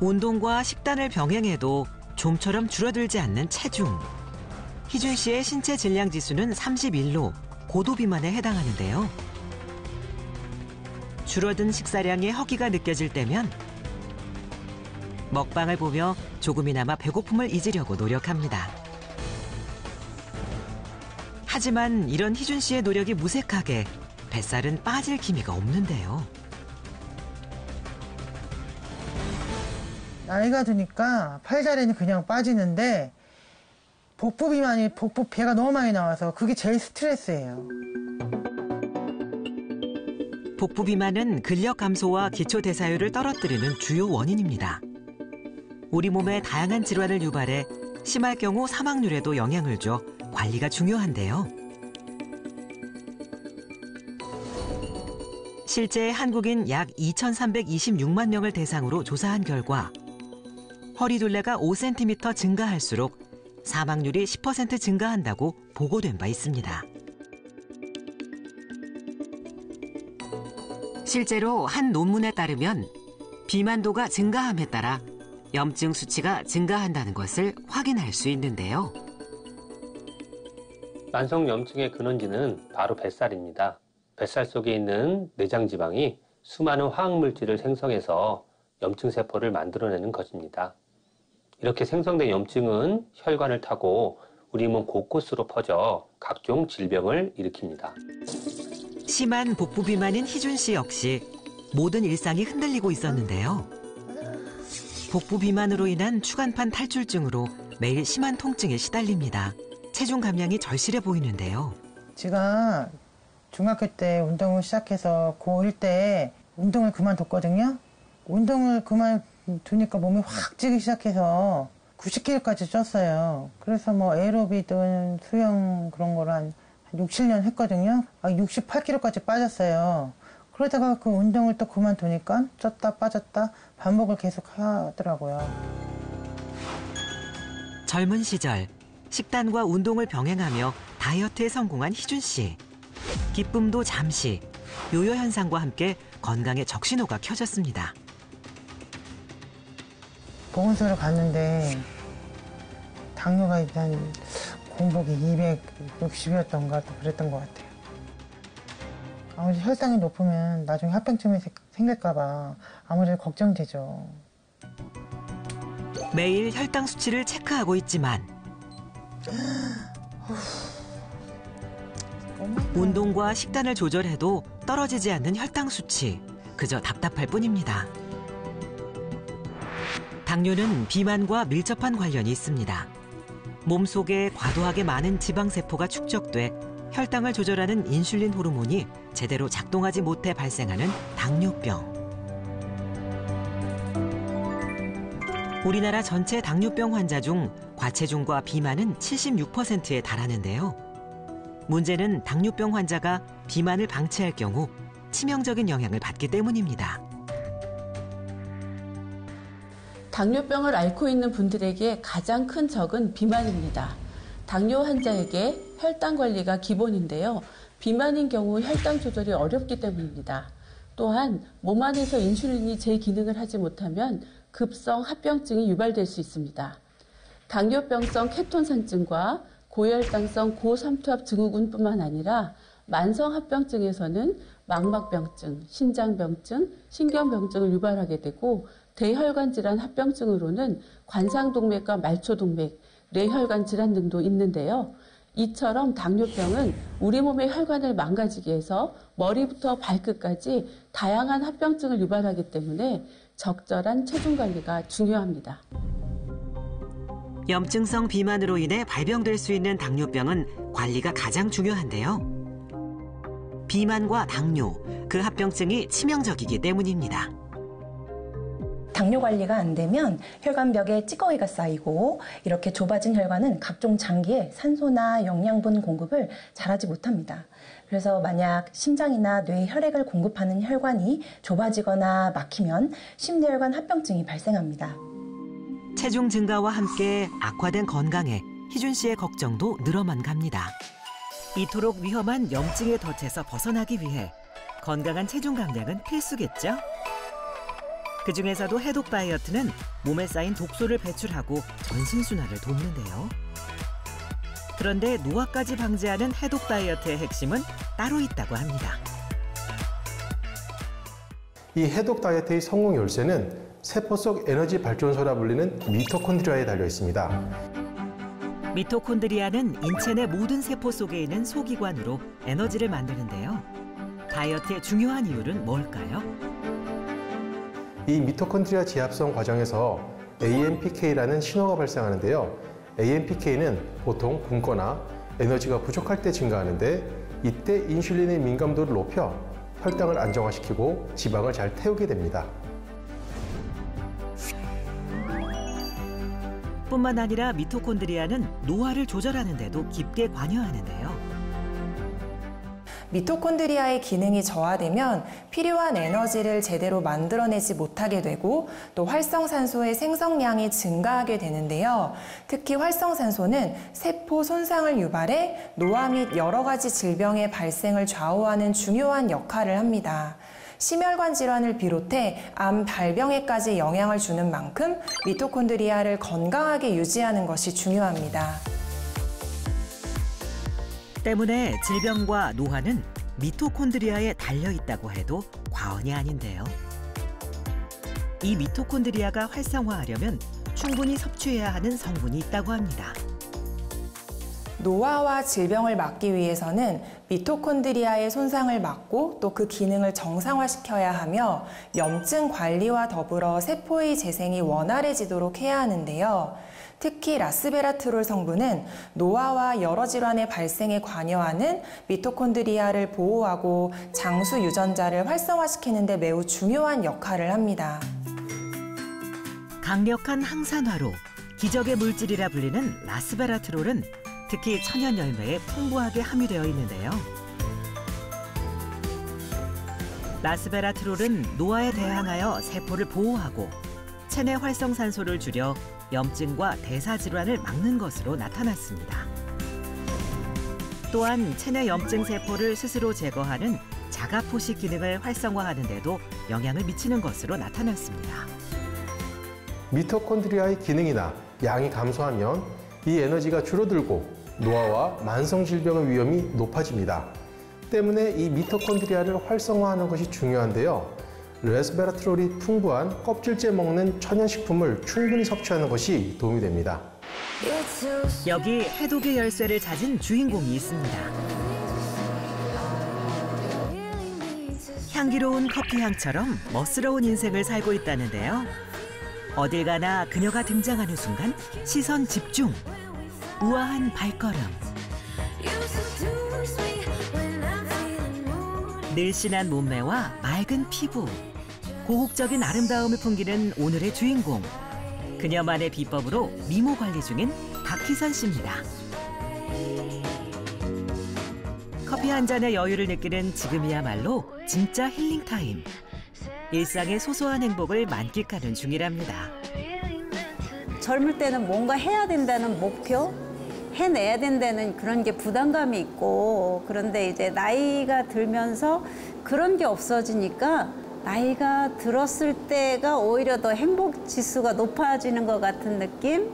운동과 식단을 병행해도 좀처럼 줄어들지 않는 체중. 희준 씨의 신체 질량 지수는 31로 고도 비만에 해당하는데요. 줄어든 식사량에 허기가 느껴질 때면 먹방을 보며 조금이나마 배고픔을 잊으려고 노력합니다. 하지만 이런 희준 씨의 노력이 무색하게 뱃살은 빠질 기미가 없는데요. 나이가 드니까 팔자리는 그냥 빠지는데 복부 비만이 복부 배가 너무 많이 나와서 그게 제일 스트레스예요. 복부 비만은 근력 감소와 기초 대사율을 떨어뜨리는 주요 원인입니다. 우리 몸에 다양한 질환을 유발해 심할 경우 사망률에도 영향을 줘 관리가 중요한데요. 실제 한국인 약 2,326만 명을 대상으로 조사한 결과 허리둘레가 5cm 증가할수록 사망률이 10% 증가한다고 보고된 바 있습니다. 실제로 한 논문에 따르면 비만도가 증가함에 따라 염증 수치가 증가한다는 것을 확인할 수 있는데요. 만성 염증의 근원지는 바로 뱃살입니다. 뱃살 속에 있는 내장 지방이 수많은 화학 물질을 생성해서 염증 세포를 만들어내는 것입니다. 이렇게 생성된 염증은 혈관을 타고 우리 몸 곳곳으로 퍼져 각종 질병을 일으킵니다. 심한 복부 비만인 희준 씨 역시 모든 일상이 흔들리고 있었는데요. 복부 비만으로 인한 추간판 탈출증으로 매일 심한 통증에 시달립니다. 체중 감량이 절실해 보이는데요. 제가 중학교 때 운동을 시작해서 고1 때 운동을 그만뒀거든요. 운동을 그만 두니까 몸이 확 찌기 시작해서 90kg까지 쪘어요. 그래서 뭐 에어로비든 수영 그런 거를 한 6, 7년 했거든요. 68kg까지 빠졌어요. 그러다가 그 운동을 또 그만두니까 쪘다 빠졌다 반복을 계속 하더라고요. 젊은 시절 식단과 운동을 병행하며 다이어트에 성공한 희준 씨. 기쁨도 잠시 요요 현상과 함께 건강에 적신호가 켜졌습니다. 보건소를 갔는데 당뇨가 일단 공복이 260이었던가 그랬던 것 같아요. 아무래도 혈당이 높으면 나중에 합병증이 생길까 봐 아무래도 걱정되죠. 매일 혈당 수치를 체크하고 있지만 운동과 식단을 조절해도 떨어지지 않는 혈당 수치 그저 답답할 뿐입니다. 당뇨는 비만과 밀접한 관련이 있습니다. 몸속에 과도하게 많은 지방세포가 축적돼 혈당을 조절하는 인슐린 호르몬이 제대로 작동하지 못해 발생하는 당뇨병. 우리나라 전체 당뇨병 환자 중 과체중과 비만은 76%에 달하는데요. 문제는 당뇨병 환자가 비만을 방치할 경우 치명적인 영향을 받기 때문입니다. 당뇨병을 앓고 있는 분들에게 가장 큰 적은 비만입니다. 당뇨 환자에게 혈당 관리가 기본인데요. 비만인 경우 혈당 조절이 어렵기 때문입니다. 또한 몸 안에서 인슐린이 제 기능을 하지 못하면 급성 합병증이 유발될 수 있습니다. 당뇨병성 케톤산증과 고혈당성 고삼투압 증후군뿐만 아니라 만성 합병증에서는 망막병증, 신장병증, 신경병증을 유발하게 되고 대혈관 질환 합병증으로는 관상동맥과 말초동맥, 뇌혈관 질환 등도 있는데요. 이처럼 당뇨병은 우리 몸의 혈관을 망가지게 해서 머리부터 발끝까지 다양한 합병증을 유발하기 때문에 적절한 체중 관리가 중요합니다. 염증성 비만으로 인해 발병될 수 있는 당뇨병은 관리가 가장 중요한데요. 비만과 당뇨, 그 합병증이 치명적이기 때문입니다. 당뇨 관리가 안 되면 혈관벽에 찌꺼기가 쌓이고 이렇게 좁아진 혈관은 각종 장기에 산소나 영양분 공급을 잘하지 못합니다. 그래서 만약 심장이나 뇌에 혈액을 공급하는 혈관이 좁아지거나 막히면 심뇌혈관 합병증이 발생합니다. 체중 증가와 함께 악화된 건강에 희준 씨의 걱정도 늘어만 갑니다. 이토록 위험한 염증의 덫에서 벗어나기 위해 건강한 체중 감량은 필수겠죠? 그 중에서도 해독 다이어트는 몸에 쌓인 독소를 배출하고 전신순환을 돕는데요. 그런데 노화까지 방지하는 해독 다이어트의 핵심은 따로 있다고 합니다. 이 해독 다이어트의 성공 열쇠는 세포 속 에너지 발전소라 불리는 미토콘드리아에 달려 있습니다. 미토콘드리아는 인체 내 모든 세포 속에 있는 소기관으로 에너지를 만드는데요. 다이어트의 중요한 이유는 뭘까요? 이 미토콘드리아 지합성 과정에서 AMPK라는 신호가 발생하는데요. AMPK는 보통 굶거나 에너지가 부족할 때 증가하는데 이때 인슐린의 민감도를 높여 혈당을 안정화시키고 지방을 잘 태우게 됩니다. 뿐만 아니라 미토콘드리아는 노화를 조절하는 데도 깊게 관여하는데요. 미토콘드리아의 기능이 저하되면 필요한 에너지를 제대로 만들어내지 못하게 되고 또 활성산소의 생성량이 증가하게 되는데요. 특히 활성산소는 세포 손상을 유발해 노화 및 여러 가지 질병의 발생을 좌우하는 중요한 역할을 합니다. 심혈관 질환을 비롯해 암 발병에까지 영향을 주는 만큼 미토콘드리아를 건강하게 유지하는 것이 중요합니다. 때문에 질병과 노화는 미토콘드리아에 달려 있다고 해도 과언이 아닌데요. 이 미토콘드리아가 활성화하려면 충분히 섭취해야 하는 성분이 있다고 합니다. 노화와 질병을 막기 위해서는 미토콘드리아의 손상을 막고 또 그 기능을 정상화시켜야 하며 염증 관리와 더불어 세포의 재생이 원활해지도록 해야 하는데요. 특히 라스베라트롤 성분은 노화와 여러 질환의 발생에 관여하는 미토콘드리아를 보호하고 장수 유전자를 활성화시키는 데 매우 중요한 역할을 합니다. 강력한 항산화로 기적의 물질이라 불리는 라스베라트롤은 특히 천연 열매에 풍부하게 함유되어 있는데요. 라스베라트롤은 노화에 대항하여 세포를 보호하고 체내 활성산소를 줄여 염증과 대사 질환을 막는 것으로 나타났습니다. 또한 체내 염증 세포를 스스로 제거하는 자가 포식 기능을 활성화하는 데도 영향을 미치는 것으로 나타났습니다. 미토콘드리아의 기능이나 양이 감소하면 이 에너지가 줄어들고 노화와 만성 질병의 위험이 높아집니다. 때문에 이 미토콘드리아를 활성화하는 것이 중요한데요. 레스베라트롤이 풍부한 껍질째 먹는 천연식품을 충분히 섭취하는 것이 도움이 됩니다. 여기 해독의 열쇠를 찾은 주인공이 있습니다. 향기로운 커피 향처럼 멋스러운 인생을 살고 있다는데요. 어딜 가나 그녀가 등장하는 순간 시선 집중. 우아한 발걸음. 늘씬한 몸매와 맑은 피부. 고혹적인 아름다움을 풍기는 오늘의 주인공. 그녀만의 비법으로 미모 관리 중인 박희선 씨입니다. 커피 한 잔의 여유를 느끼는 지금이야말로 진짜 힐링 타임. 일상의 소소한 행복을 만끽하는 중이랍니다. 젊을 때는 뭔가 해야 된다는 목표, 해내야 된다는 그런 게 부담감이 있고 그런데 이제 나이가 들면서 그런 게 없어지니까 나이가 들었을 때가 오히려 더 행복 지수가 높아지는 것 같은 느낌?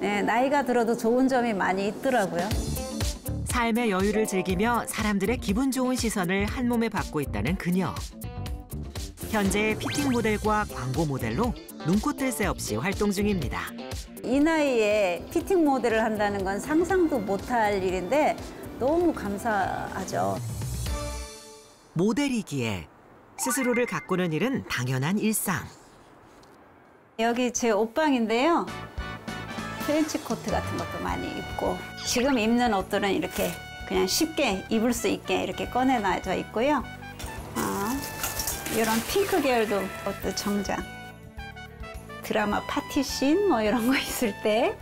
네, 나이가 들어도 좋은 점이 많이 있더라고요. 삶의 여유를 즐기며 사람들의 기분 좋은 시선을 한 몸에 받고 있다는 그녀. 현재 피팅 모델과 광고 모델로 눈코 뜰 새 없이 활동 중입니다. 이 나이에 피팅 모델을 한다는 건 상상도 못할 일인데 너무 감사하죠. 모델이기에 스스로를 가꾸는 일은 당연한 일상. 여기 제 옷방인데요. 트렌치 코트 같은 것도 많이 입고 지금 입는 옷들은 이렇게 그냥 쉽게 입을 수 있게 이렇게 꺼내놔져 있고요. 아, 이런 핑크 계열도 옷도 정장. 드라마 파티씬 뭐 이런 거 있을 때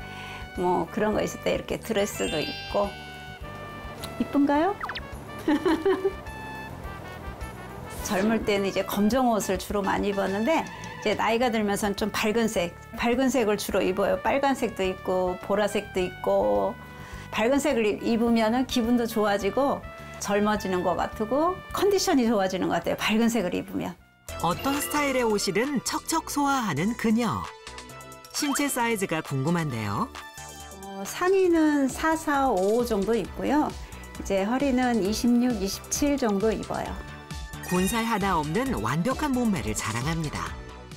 뭐 그런 거 있을 때 이렇게 드레스도 입고 이쁜가요? 젊을 때는 이제 검정 옷을 주로 많이 입었는데 이제 나이가 들면서는 좀 밝은 색, 밝은 색을 주로 입어요. 빨간색도 있고 보라색도 있고 밝은 색을 입으면은 기분도 좋아지고 젊어지는 것 같고 컨디션이 좋아지는 것 같아요. 밝은 색을 입으면. 어떤 스타일의 옷이든 척척 소화하는 그녀. 신체 사이즈가 궁금한데요. 어, 상의는 4, 4, 5 정도 입고요. 이제 허리는 26, 27 정도 입어요. 군살 하나 없는 완벽한 몸매를 자랑합니다.